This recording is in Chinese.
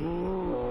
Ooh.